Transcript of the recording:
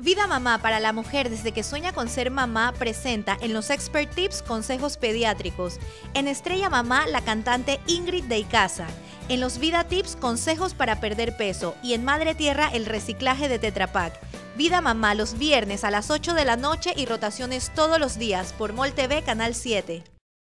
Vida Mamá para la mujer desde que sueña con ser mamá presenta en los Expert Tips consejos pediátricos. En Estrella Mamá la cantante Ingrid de Icaza. En los Vida Tips consejos para perder peso y en Madre Tierra el reciclaje de Tetrapak Vida Mamá los viernes a las 8 de la noche y rotaciones todos los días por MOLTV Canal 7.